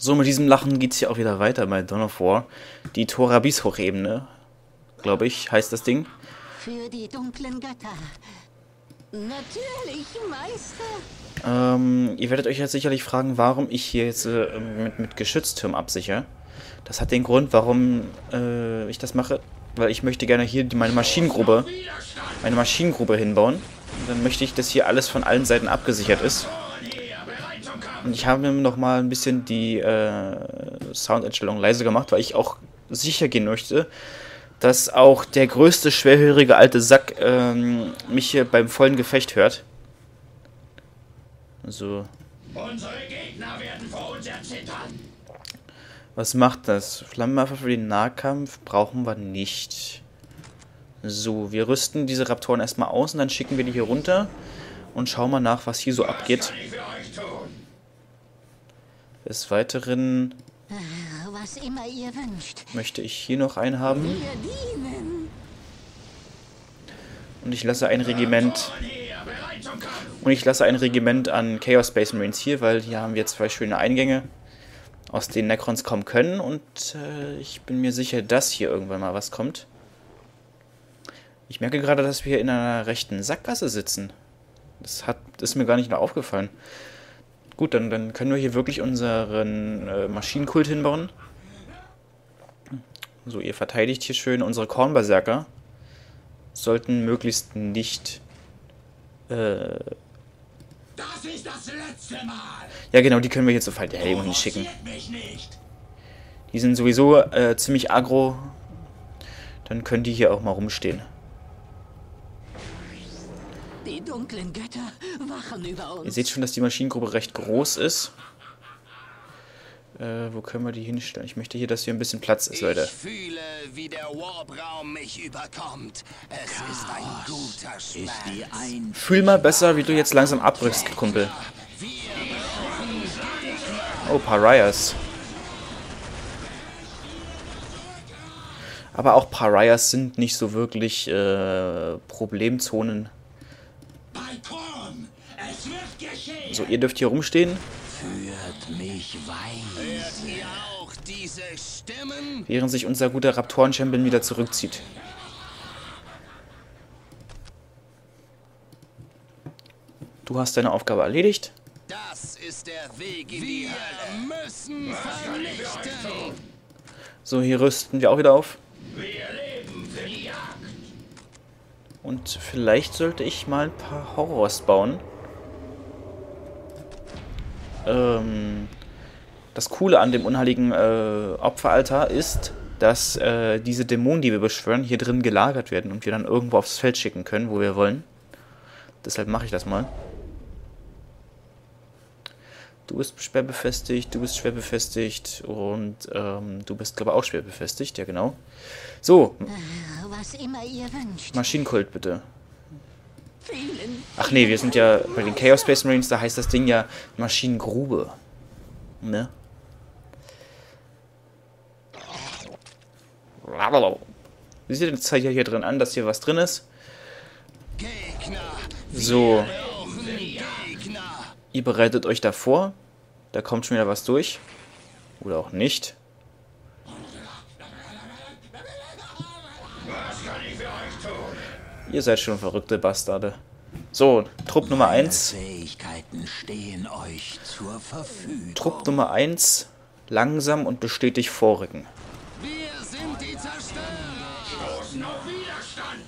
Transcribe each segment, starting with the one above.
So, mit diesem Lachen geht es hier auch wieder weiter bei Dawn of War. Die Torabis Hochebene, glaube ich, heißt das Ding. Für die dunklen Götter. Natürlich, Meister. Ähm, ihr werdet euch jetzt sicherlich fragen, warum ich hier jetzt äh, mit, mit Geschütztürmen absichere. Das hat den Grund, warum äh, ich das mache. Weil ich möchte gerne hier die, meine Maschinengrube, meine Maschinengrube hinbauen. Und dann möchte ich, dass hier alles von allen Seiten abgesichert ist. Und ich habe mir noch mal ein bisschen die äh, Soundeinstellung leise gemacht, weil ich auch sicher gehen möchte, dass auch der größte, schwerhörige alte Sack ähm, mich hier beim vollen Gefecht hört. Also. Unsere Gegner werden vor uns erzittern. Was macht das? Flammenwaffe für den Nahkampf brauchen wir nicht. So, wir rüsten diese Raptoren erstmal aus und dann schicken wir die hier runter und schauen mal nach, was hier so abgeht. Des Weiteren möchte ich hier noch einen haben. Und ich lasse ein Regiment und ich lasse ein Regiment an Chaos Space Marines hier, weil hier haben wir zwei schöne Eingänge, aus denen Necrons kommen können und äh, ich bin mir sicher, dass hier irgendwann mal was kommt. Ich merke gerade, dass wir in einer rechten Sackgasse sitzen. Das hat, ist mir gar nicht mehr aufgefallen. Gut, dann, dann können wir hier wirklich unseren äh, Maschinenkult hinbauen. So, ihr verteidigt hier schön unsere Kornberserker. Sollten möglichst nicht... Äh, das ist das letzte Mal. Ja, genau, die können wir hier zur Verteidigung hinschicken. Die sind sowieso äh, ziemlich aggro. Dann können die hier auch mal rumstehen. Die dunklen Götter wachen über uns. Ihr seht schon, dass die Maschinengruppe recht groß ist. Äh, wo können wir die hinstellen? Ich möchte hier, dass hier ein bisschen Platz ist, Leute. Ich fühle, wie der Warbraum mich überkommt. Es Chaos ist ein guter Schmerz. Fühl mal besser, wie du jetzt langsam abbrichst, Kumpel. Oh, Pariahs. Aber auch Pariahs sind nicht so wirklich äh, Problemzonen So, ihr dürft hier rumstehen. Führt mich Während sich unser guter Raptoren-Champion wieder zurückzieht. Du hast deine Aufgabe erledigt. Das ist der Weg in die Hölle. müssen vernichten. So, hier rüsten wir auch wieder auf. Und vielleicht sollte ich mal ein paar Horrors bauen. Ähm, das Coole an dem unheiligen äh, Opferaltar ist, dass äh, diese Dämonen, die wir beschwören, hier drin gelagert werden und wir dann irgendwo aufs Feld schicken können, wo wir wollen. Deshalb mache ich das mal. Du bist schwer befestigt, du bist schwer befestigt und ähm, du bist, glaube ich, auch schwer befestigt. Ja, genau. So. Was immer ihr wünscht. Maschinenkult, bitte. Ach nee, wir sind ja bei den Chaos Space Marines, da heißt das Ding ja Maschinengrube. Ne? Wie sieht denn Zeichen hier drin an, dass hier was drin ist? So. Ihr bereitet euch davor. Da kommt schon wieder was durch. Oder auch nicht. Ihr seid schon verrückte Bastarde. So, Trupp Nummer 1. Trupp Nummer 1. Langsam und bestätigt vorrücken. Wir sind die Zerstörer. Stoßen auf Widerstand.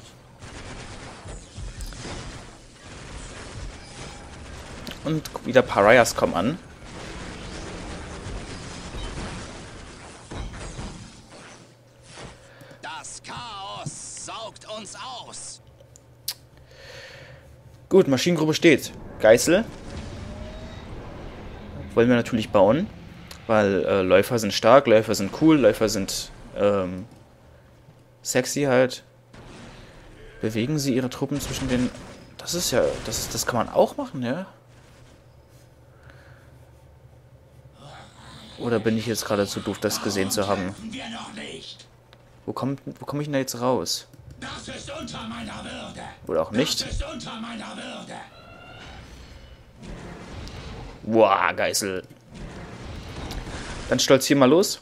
Und wieder Pariahs kommen an. Das Chaos saugt uns aus. Gut, Maschinengruppe steht. Geißel. Wollen wir natürlich bauen. Weil äh, Läufer sind stark, Läufer sind cool, Läufer sind ähm, sexy halt. Bewegen sie ihre Truppen zwischen den... Das ist ja... Das, ist, das kann man auch machen, ja? Oder bin ich jetzt gerade zu doof, das gesehen zu haben? Wo komme wo komm ich denn da jetzt raus? Das ist unter meiner Würde. Oder auch nicht. Das ist unter meiner Würde. Boah, Geißel. Dann stolzieren mal los.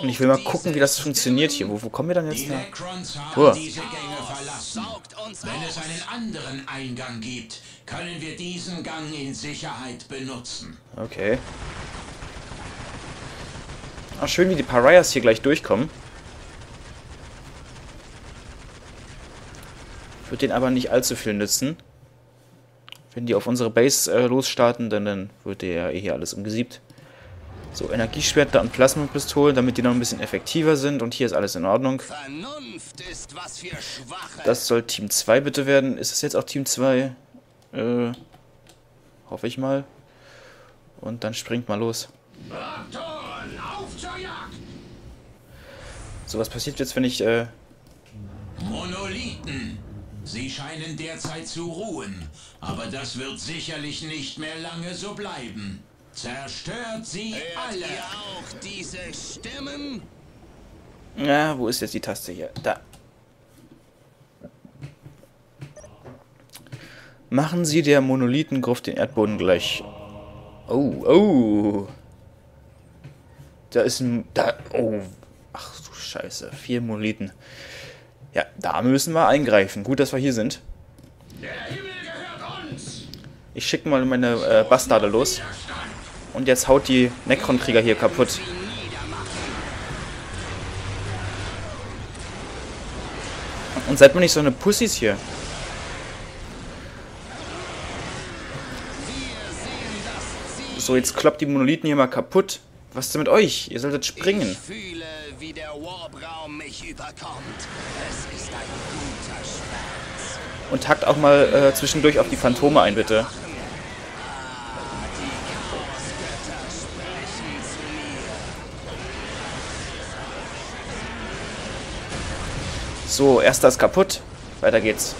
Und ich will mal gucken, wie das funktioniert hier. Wo, wo kommen wir dann jetzt. Saugt uns Wenn es einen anderen Eingang gibt, können wir diesen Gang in Sicherheit benutzen. Okay. Ach, schön, wie die Pariahs hier gleich durchkommen. Wird denen aber nicht allzu viel nützen. Wenn die auf unsere Base äh, losstarten, dann, dann wird der ja eh hier alles umgesiebt. So, Energieschwerter und Plasmapistolen, damit die noch ein bisschen effektiver sind. Und hier ist alles in Ordnung. Vernunft ist was für Schwache. Das soll Team 2 bitte werden. Ist es jetzt auch Team 2? Äh, hoffe ich mal. Und dann springt mal los. So, was passiert jetzt, wenn ich, äh, Monolithen. Sie scheinen derzeit zu ruhen, aber das wird sicherlich nicht mehr lange so bleiben. Zerstört sie Hört alle! ihr auch diese Stimmen? Ja, wo ist jetzt die Taste hier? Da. Machen Sie der Monolithengruft den Erdboden gleich. Oh, oh. Da ist ein. Da. Oh. Ach du Scheiße. Vier Monolithen. Ja, da müssen wir eingreifen. Gut, dass wir hier sind. Ich schicke mal meine äh, Bastarde los. Und jetzt haut die Necron-Krieger hier kaputt. Und seid mal nicht so eine Pussys hier. So, jetzt kloppt die Monolithen hier mal kaputt. Was ist denn mit euch? Ihr solltet springen. Ich wie der Warbraum mich überkommt. Es ist ein guter Schmerz. Und hackt auch mal äh, zwischendurch auf die Phantome ein, bitte. So, erster ist kaputt. Weiter geht's.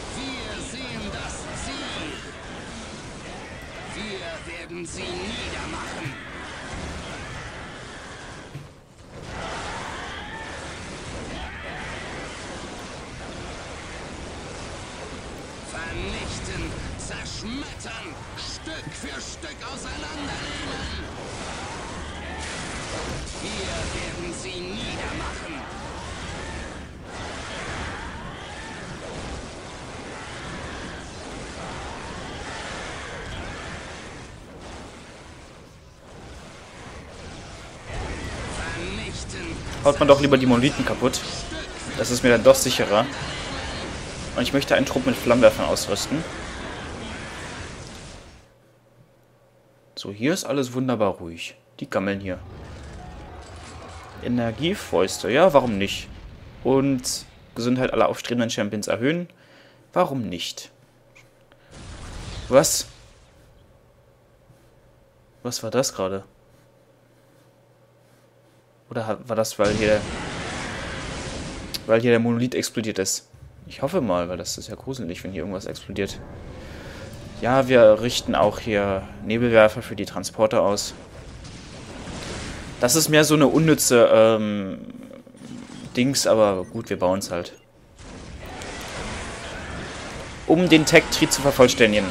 Haut man doch lieber die Monolithen kaputt. Das ist mir dann doch sicherer. Und ich möchte einen Trupp mit Flammenwerfern ausrüsten. So, hier ist alles wunderbar ruhig. Die gammeln hier. Energiefäuste, ja, warum nicht? Und Gesundheit aller aufstrebenden Champions erhöhen. Warum nicht? Was? Was war das gerade? Oder war das, weil hier, weil hier der Monolith explodiert ist? Ich hoffe mal, weil das ist ja gruselig, wenn hier irgendwas explodiert. Ja, wir richten auch hier Nebelwerfer für die Transporter aus. Das ist mehr so eine unnütze ähm, Dings, aber gut, wir bauen es halt. Um den Tech-Tree zu vervollständigen.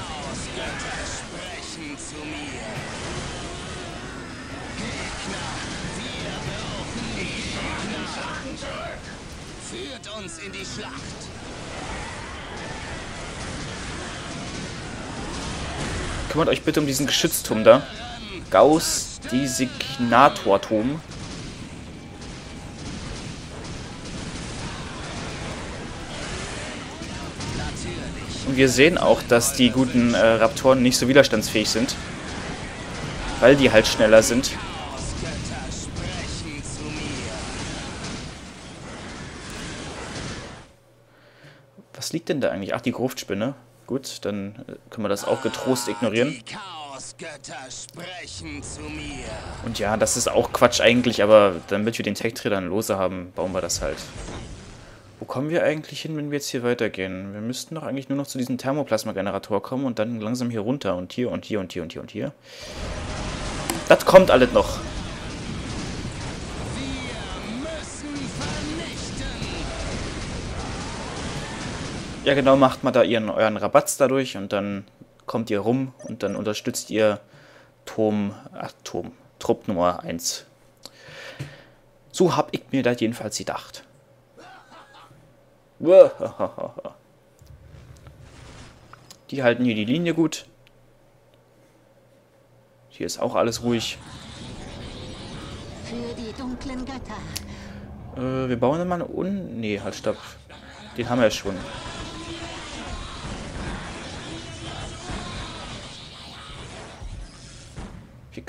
Kümmert euch bitte um diesen Geschützturm da. Gauss Designatorturm. Und wir sehen auch, dass die guten äh, Raptoren nicht so widerstandsfähig sind. Weil die halt schneller sind. Was liegt denn da eigentlich? Ach, die Gruftspinne. Gut, dann äh, können wir das auch getrost ignorieren. Und ja, das ist auch Quatsch eigentlich, aber damit wir den Tech-Tree dann lose haben, bauen wir das halt. Wo kommen wir eigentlich hin, wenn wir jetzt hier weitergehen? Wir müssten doch eigentlich nur noch zu diesem Thermoplasma-Generator kommen und dann langsam hier runter und hier und hier und hier und hier und hier. Das kommt alles noch. Ja, genau, macht mal da ihren, euren Rabatz dadurch und dann kommt ihr rum und dann unterstützt ihr Turm, ach, Turm, Trupp Nummer 1. So hab ich mir das jedenfalls gedacht. Die halten hier die Linie gut. Hier ist auch alles ruhig. Äh, wir bauen mal eine Un... Nee, halt, stopp. Den haben wir ja schon.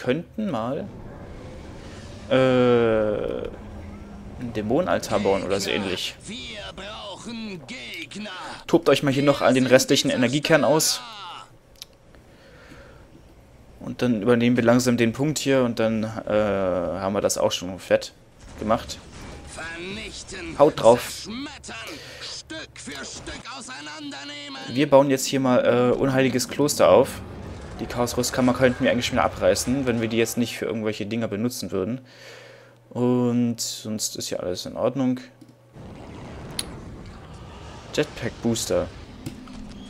Könnten mal... Äh, einen Dämonenaltar bauen oder so ähnlich. Tobt euch mal hier noch an den restlichen Energiekern aus. Und dann übernehmen wir langsam den Punkt hier und dann äh, haben wir das auch schon fett gemacht. Haut drauf. Wir bauen jetzt hier mal äh, unheiliges Kloster auf. Die Chaos-Rüstkammer könnten wir eigentlich wieder abreißen, wenn wir die jetzt nicht für irgendwelche Dinger benutzen würden. Und sonst ist ja alles in Ordnung. Jetpack Booster.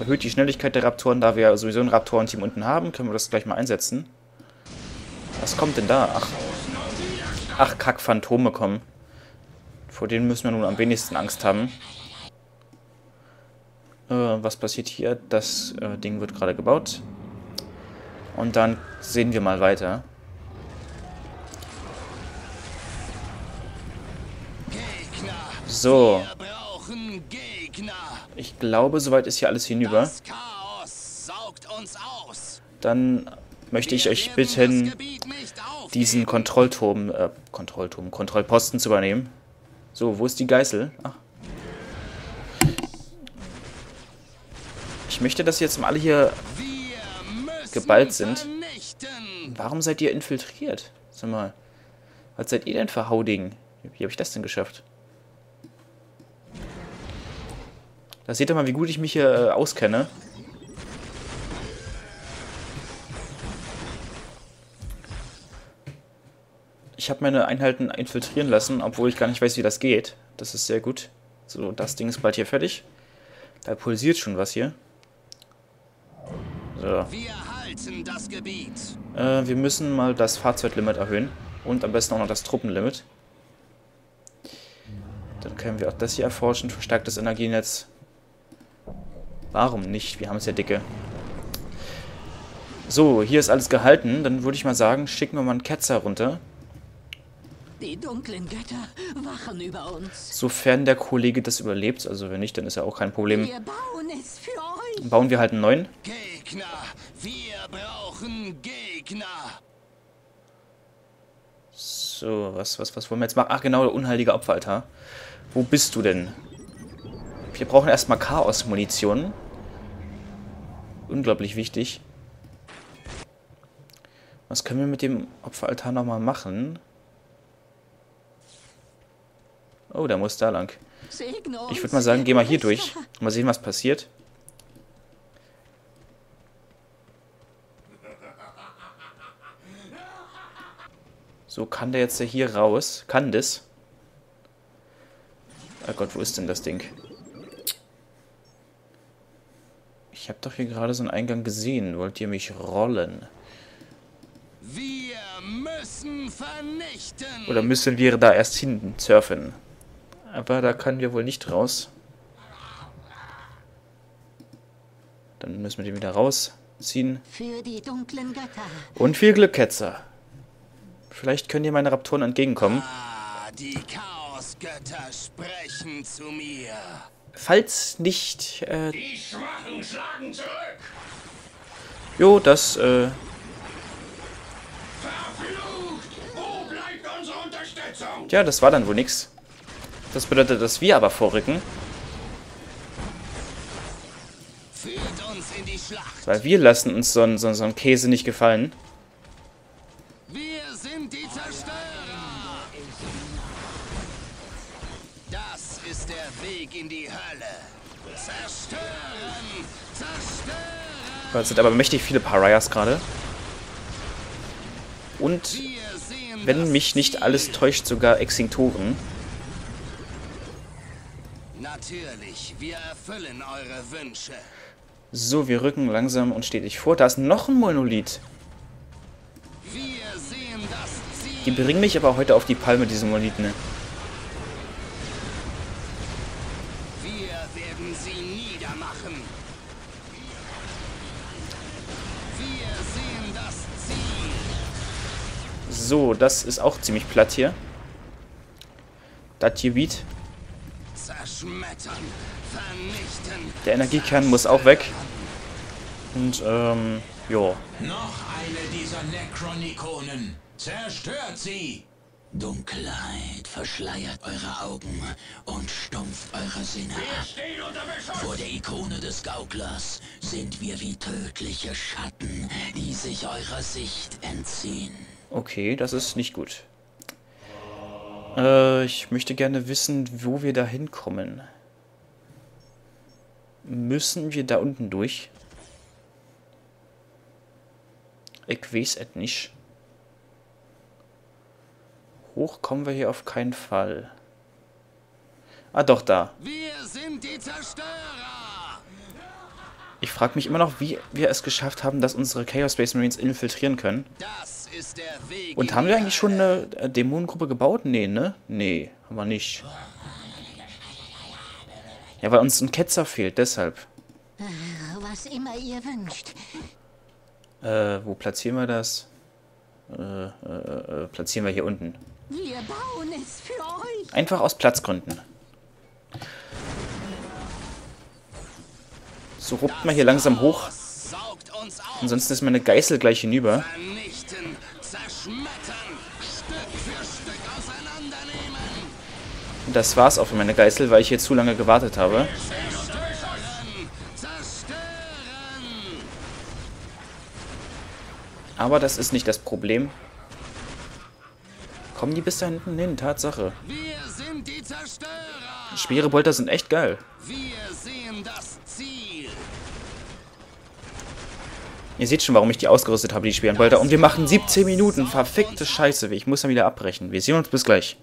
Erhöht die Schnelligkeit der Raptoren, da wir sowieso ein Raptorenteam unten haben, können wir das gleich mal einsetzen. Was kommt denn da? Ach, Ach Kack, Phantome kommen. Vor denen müssen wir nun am wenigsten Angst haben. Äh, was passiert hier? Das äh, Ding wird gerade gebaut. Und dann sehen wir mal weiter. So, ich glaube, soweit ist hier alles hinüber. Dann möchte ich euch bitten, diesen Kontrollturm, äh, Kontrollturm, Kontrollposten zu übernehmen. So, wo ist die Geißel? Ach. Ich möchte, dass jetzt mal alle hier... Geballt sind. Warum seid ihr infiltriert? Sag mal, was seid ihr denn für Hauding? Wie habe ich das denn geschafft? Da seht ihr mal, wie gut ich mich hier äh, auskenne. Ich habe meine Einheiten infiltrieren lassen, obwohl ich gar nicht weiß, wie das geht. Das ist sehr gut. So, das Ding ist bald hier fertig. Da pulsiert schon was hier. So. Wir halten das Gebiet. Äh, wir müssen mal das Fahrzeuglimit erhöhen. Und am besten auch noch das Truppenlimit. Dann können wir auch das hier erforschen. Verstärktes Energienetz. Warum nicht? Wir haben es ja dicke. So, hier ist alles gehalten. Dann würde ich mal sagen, schicken wir mal einen Ketzer runter. Die dunklen Götter wachen über uns. Sofern der Kollege das überlebt. Also wenn nicht, dann ist ja auch kein Problem. Wir bauen es für euch. Bauen wir halt einen neuen. Gegner. Brauchen Gegner. So, was, was, was wollen wir jetzt machen? Ach genau, der unheilige Opferaltar. Wo bist du denn? Wir brauchen erstmal Chaos-Munition. Unglaublich wichtig. Was können wir mit dem Opferaltar nochmal machen? Oh, der muss da lang. Ich würde mal sagen, geh mal hier durch. Mal sehen, was passiert. So, kann der jetzt hier raus? Kann das? Oh Gott, wo ist denn das Ding? Ich habe doch hier gerade so einen Eingang gesehen. Wollt ihr mich rollen? Wir müssen vernichten. Oder müssen wir da erst hinten surfen? Aber da können wir wohl nicht raus. Dann müssen wir den wieder rausziehen. Für die dunklen Götter. Und viel Glück, Ketzer. Vielleicht können dir meine Raptoren entgegenkommen. Ah, die Chaosgötter sprechen zu mir. Falls nicht, äh, Die Schwachen schlagen zurück. jo, das, äh, Verflucht! Wo bleibt unsere Unterstützung? ja, das war dann wohl nix. Das bedeutet, dass wir aber vorrücken, Führt uns in die Schlacht. weil wir lassen uns so einen so einen Käse nicht gefallen. Weg in die Hölle. Zerstören! Zerstören! Es sind aber mächtig viele Pariahs gerade. Und, wenn das mich nicht alles täuscht, sogar Extinktoren. Natürlich, wir erfüllen eure Wünsche. So, wir rücken langsam und stetig vor. Da ist noch ein Monolith. Wir sehen das Ziel. Die bringen mich aber heute auf die Palme, diese Moniten. ne? Wir werden sie niedermachen. Wir sehen das Ziel. So, das ist auch ziemlich platt hier. Das Gebiet. Zerschmettern, vernichten. Der Energiekern muss auch weg. Und, ähm, jo. Noch eine dieser Necron-Ikonen. Zerstört sie! Dunkelheit verschleiert eure Augen und stumpft eure Sinne. Stehen unter Beschuss! Vor der Ikone des Gauklers sind wir wie tödliche Schatten, die sich eurer Sicht entziehen. Okay, das ist nicht gut. Äh, ich möchte gerne wissen, wo wir da hinkommen. Müssen wir da unten durch? Ich weiß es nicht. Hoch kommen wir hier auf keinen Fall. Ah, doch, da. Wir sind die Zerstörer. Ich frage mich immer noch, wie wir es geschafft haben, dass unsere Chaos Space Marines infiltrieren können. Das ist der Weg. Und haben wir eigentlich schon eine äh, Dämonengruppe gebaut? Nee, ne? Nee, haben wir nicht. Ja, weil uns ein Ketzer fehlt, deshalb. Was immer ihr wünscht. Äh, wo platzieren wir das? Äh, äh, äh, platzieren wir hier unten. Wir bauen es für euch. Einfach aus Platzgründen. So ruppt man hier langsam hoch. Ansonsten ist meine Geißel gleich hinüber. Und das war's auch für meine Geißel, weil ich hier zu lange gewartet habe. Aber das ist nicht das Problem. Kommen die bis da hinten hin? Tatsache. Wir sind die Zerstörer. Schwere Bolter sind echt geil. Wir sehen das Ziel. Ihr seht schon, warum ich die ausgerüstet habe, die schweren Bolter. Und wir machen 17 Minuten. Verfickte Scheiße. Ich muss dann wieder abbrechen. Wir sehen uns bis gleich.